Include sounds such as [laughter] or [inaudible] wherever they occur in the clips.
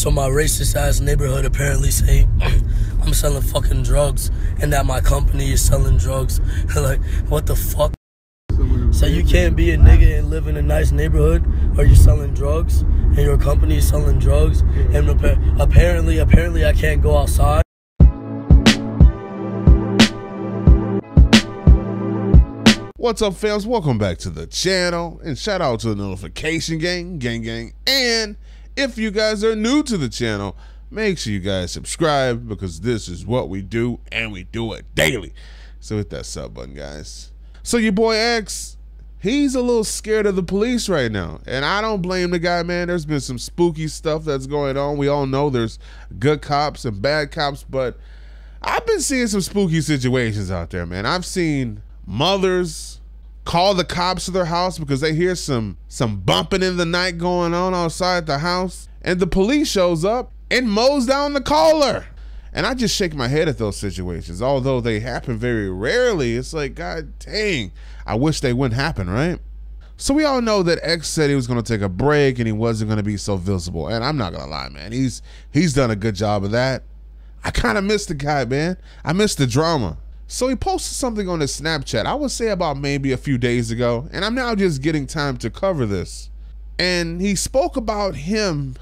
So my racist ass neighborhood apparently say [laughs] I'm selling fucking drugs and that my company is selling drugs. [laughs] like, what the fuck? So you can't be a nigga and live in a nice neighborhood or you're selling drugs and your company is selling drugs and apparently apparently I can't go outside. What's up, fams? Welcome back to the channel, and shout out to the notification gang, gang, gang. And if you guys are new to the channel, make sure you guys subscribe because this is what we do, and we do it daily. So hit that sub button, guys. So your boy X, he's a little scared of the police right now, and I don't blame the guy, man. There's been some spooky stuff that's going on. We all know there's good cops and bad cops, but I've been seeing some spooky situations out there, man. I've seen mothers call the cops to their house because they hear some some bumping in the night going on outside the house and the police shows up and mows down the caller and i just shake my head at those situations although they happen very rarely it's like god dang i wish they wouldn't happen right so we all know that X said he was going to take a break and he wasn't going to be so visible. And I'm not going to lie, man. He's he's done a good job of that. I kind of miss the guy, man. I miss the drama. So he posted something on his Snapchat, I would say about maybe a few days ago, and I'm now just getting time to cover this. And he spoke about him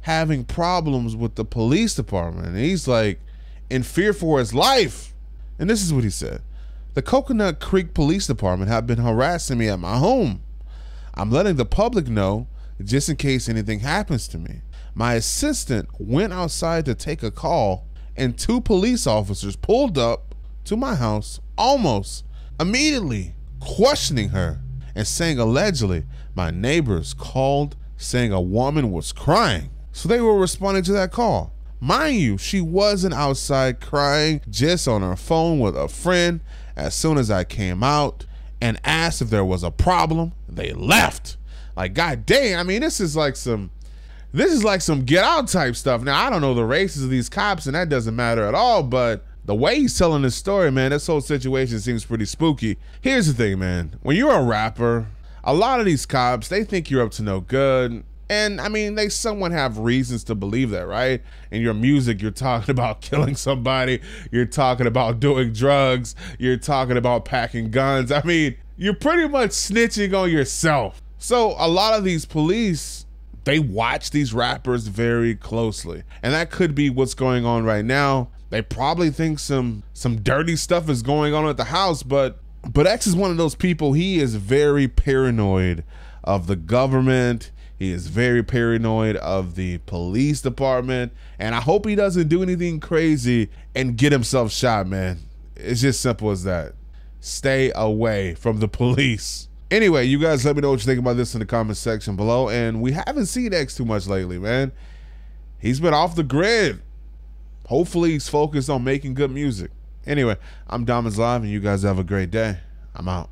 having problems with the police department. And he's like in fear for his life. And this is what he said The Coconut Creek Police Department have been harassing me at my home. I'm letting the public know just in case anything happens to me. My assistant went outside to take a call, and two police officers pulled up to my house almost immediately, questioning her and saying allegedly my neighbors called saying a woman was crying. So they were responding to that call. Mind you, she wasn't outside crying, just on her phone with a friend. As soon as I came out and asked if there was a problem, they left. Like, god damn, I mean, this is like some this is like some get out type stuff. Now I don't know the races of these cops, and that doesn't matter at all, but the way he's telling this story, man, this whole situation seems pretty spooky. Here's the thing, man. When you're a rapper, a lot of these cops, they think you're up to no good. And I mean, they somewhat have reasons to believe that, right? In your music, you're talking [laughs] about killing somebody, you're talking about doing drugs, you're talking about packing guns. I mean, you're pretty much snitching on yourself. So a lot of these police, they watch these rappers very closely. And that could be what's going on right now they probably think some some dirty stuff is going on at the house, but but X is one of those people. He is very paranoid of the government. He is very paranoid of the police department, and I hope he doesn't do anything crazy and get himself shot, man. It's just simple as that. Stay away from the [laughs] police. Anyway, you guys let me know what you think about this in the comment section below. And we haven't seen X too much lately, man. He's been off the grid hopefully he's focused on making good music. Anyway, I'm DomisLive, and you guys have a great day. I'm out.